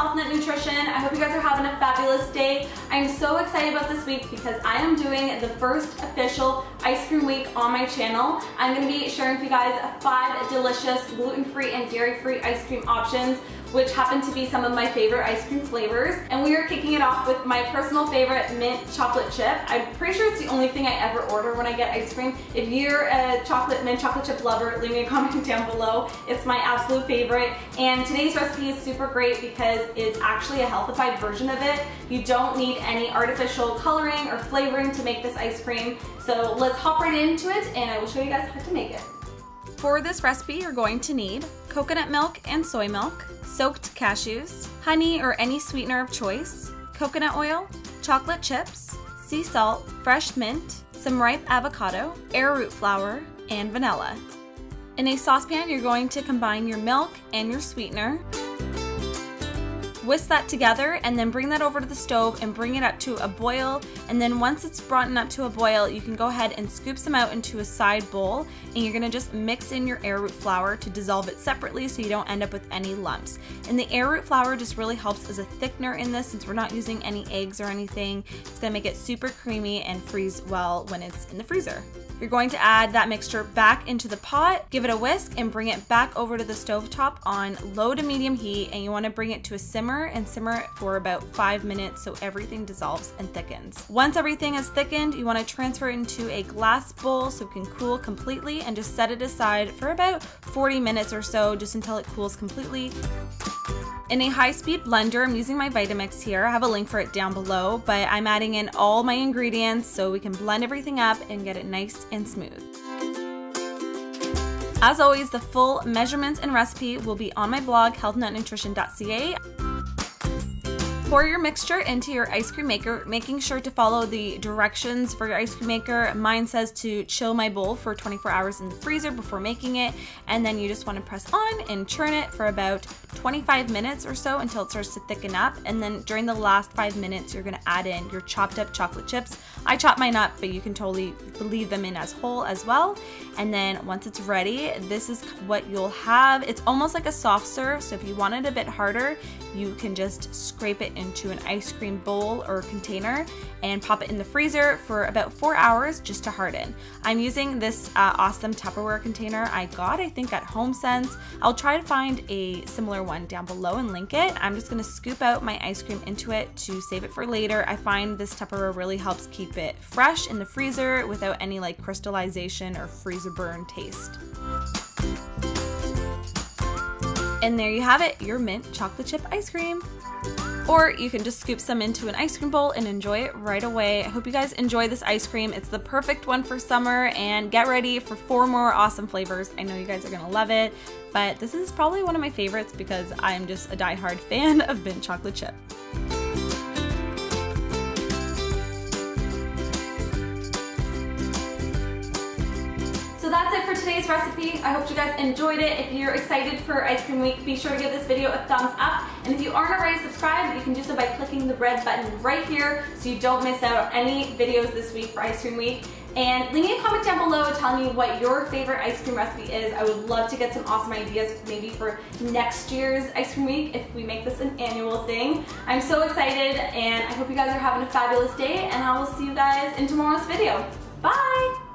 HealthNut Nutrition. I hope you guys are having a fabulous day. I'm so excited about this week because I am doing the first official ice cream week on my channel. I'm gonna be sharing with you guys five delicious gluten-free and dairy-free ice cream options which happen to be some of my favorite ice cream flavors. And we are kicking it off with my personal favorite mint chocolate chip. I'm pretty sure it's the only thing I ever order when I get ice cream. If you're a chocolate mint chocolate chip lover, leave me a comment down below. It's my absolute favorite. And today's recipe is super great because it's actually a healthified version of it. You don't need any artificial coloring or flavoring to make this ice cream. So let's hop right into it and I will show you guys how to make it. For this recipe, you're going to need coconut milk and soy milk, soaked cashews, honey or any sweetener of choice, coconut oil, chocolate chips, sea salt, fresh mint, some ripe avocado, arrowroot flour, and vanilla. In a saucepan, you're going to combine your milk and your sweetener. Whisk that together and then bring that over to the stove and bring it up to a boil. And then once it's brought up to a boil, you can go ahead and scoop some out into a side bowl and you're gonna just mix in your arrowroot flour to dissolve it separately so you don't end up with any lumps. And the arrowroot flour just really helps as a thickener in this since we're not using any eggs or anything. It's gonna make it super creamy and freeze well when it's in the freezer. You're going to add that mixture back into the pot, give it a whisk, and bring it back over to the stove top on low to medium heat. And you want to bring it to a simmer and simmer it for about five minutes so everything dissolves and thickens. Once everything is thickened, you want to transfer it into a glass bowl so it can cool completely and just set it aside for about 40 minutes or so just until it cools completely. In a high-speed blender, I'm using my Vitamix here. I have a link for it down below, but I'm adding in all my ingredients so we can blend everything up and get it nice and smooth. As always, the full measurements and recipe will be on my blog, healthnutnutrition.ca. Pour your mixture into your ice cream maker, making sure to follow the directions for your ice cream maker. Mine says to chill my bowl for 24 hours in the freezer before making it, and then you just want to press on and churn it for about 25 minutes or so until it starts to thicken up. And then during the last five minutes, you're going to add in your chopped up chocolate chips. I chop mine up, but you can totally leave them in as whole as well. And then once it's ready, this is what you'll have. It's almost like a soft serve, so if you want it a bit harder, you can just scrape it into an ice cream bowl or container and pop it in the freezer for about four hours just to harden. I'm using this uh, awesome Tupperware container I got, I think at HomeSense. I'll try to find a similar one down below and link it. I'm just gonna scoop out my ice cream into it to save it for later. I find this Tupperware really helps keep it fresh in the freezer without any like crystallization or freezer burn taste. And there you have it, your mint chocolate chip ice cream. Or you can just scoop some into an ice cream bowl and enjoy it right away. I hope you guys enjoy this ice cream. It's the perfect one for summer and get ready for four more awesome flavors. I know you guys are gonna love it, but this is probably one of my favorites because I'm just a die-hard fan of mint chocolate chip. That's it for today's recipe. I hope you guys enjoyed it. If you're excited for Ice Cream Week, be sure to give this video a thumbs up. And if you aren't already subscribed, you can do so by clicking the red button right here so you don't miss out on any videos this week for Ice Cream Week. And leave me a comment down below telling me what your favorite ice cream recipe is. I would love to get some awesome ideas maybe for next year's Ice Cream Week if we make this an annual thing. I'm so excited and I hope you guys are having a fabulous day and I will see you guys in tomorrow's video. Bye!